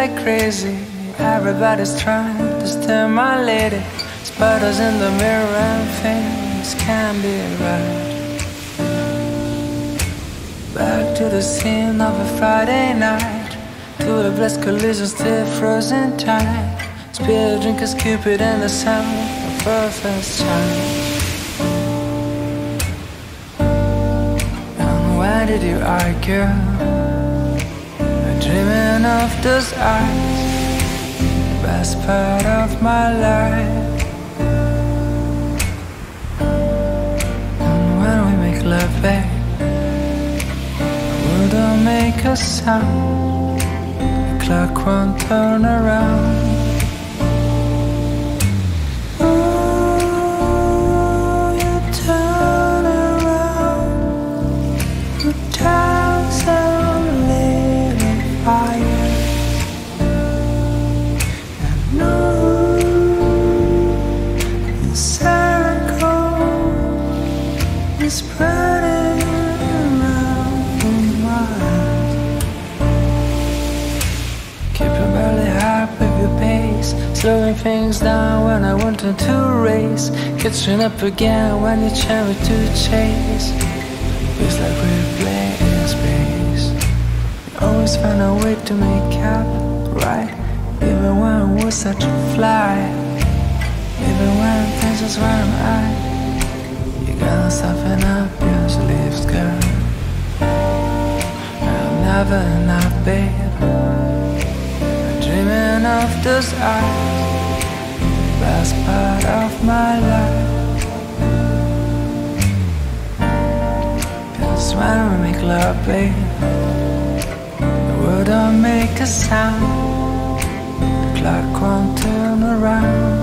like crazy. Everybody's trying to steal my lady. Spiders in the mirror and things can't be right. Back to the scene of a Friday night. To the blessed collisions, still frozen time. Spirit drinkers, Cupid, and the sound of our first child. And why did you argue? Dreaming of those eyes, best part of my life. And when we make love, babe, we don't make a sound. Clock won't turn around. Ooh, you turn around. You fire. And circle is slowing things down when I wanted to race. Catching up again when you cherry to chase. Feels like we're playing in space. Always find a way to make up, right? Even when we're such a fly. Even when things just run right. You gotta soften up your Those eyes, the best part of my life. Cause when we make love, babe, the world don't make a sound. The clock won't turn around.